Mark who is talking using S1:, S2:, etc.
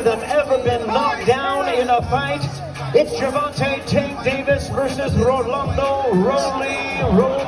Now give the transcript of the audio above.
S1: of them ever been knocked down in a fight? It's Javante Tank Davis versus Rolando Rolly Roly.